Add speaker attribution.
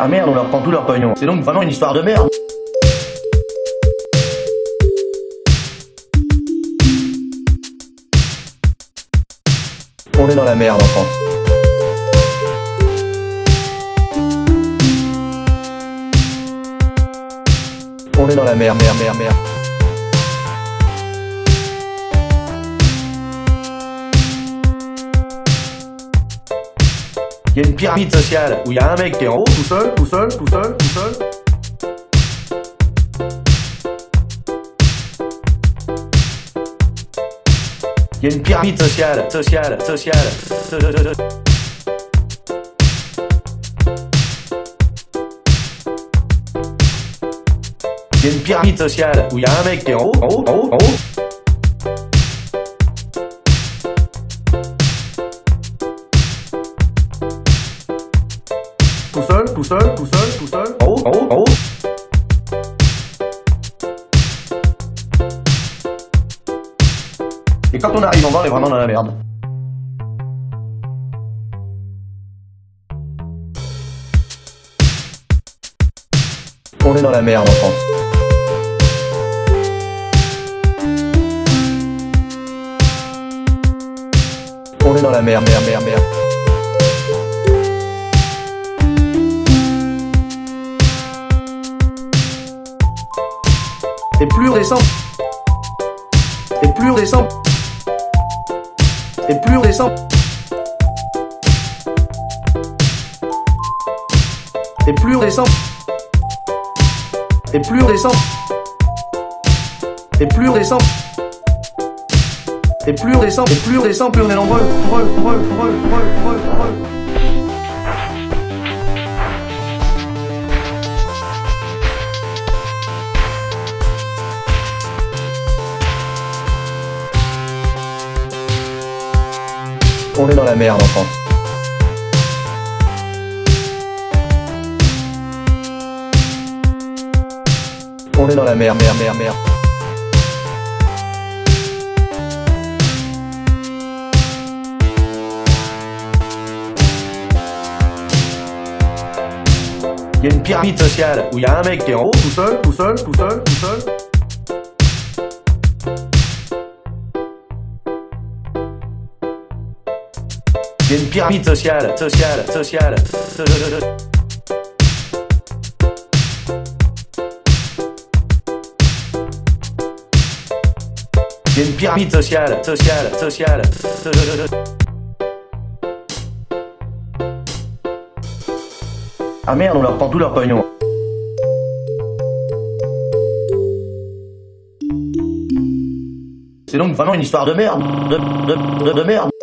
Speaker 1: Ah merde, on leur prend tout leur pognon. C'est donc vraiment une histoire de merde. On est dans la merde en France. On est dans la merde, merde, merde, merde. Il y a une pyramide sociale où il y a un mec qui est en haut, tout seul, tout seul, tout seul, tout seul. Il y a une pyramide sociale, sociale, sociale. so- so- so- so- Il y a une pyramide sociale où il y a un mec qui est en haut, en haut, en haut, en haut. Tout seul, tout seul, tout seul, tout seul. En haut, en haut, en haut. Et quand on arrive en bas, on est vraiment dans la merde. On est dans la merde en France. On est dans la merde, merde, merde, merde. Et plus descend. Et plus descend. Et plus descend. Et plus descend. Et plus descend. Et plus descend. Et plus descend, et plus descend, plus on est nombreux, On est dans la merde en France. On est dans la merde, merde, merde, merde. Il y a une pyramide sociale où il y a un mec qui est en haut, tout seul, tout seul, tout seul, tout seul. Il une pyramide sociale, sociale, sociale. so- so- so- so- Il une pyramide sociale, sociale, sociale. so- so- so- so- Ah merde, on leur prend tout leur pognon. C'est donc vraiment une histoire de merde. De, de, de, de merde.